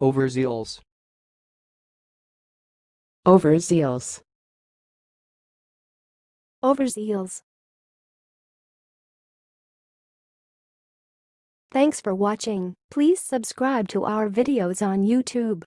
Overzeals. Overzeals. Overzeals. Thanks for watching. Please subscribe to our videos on YouTube.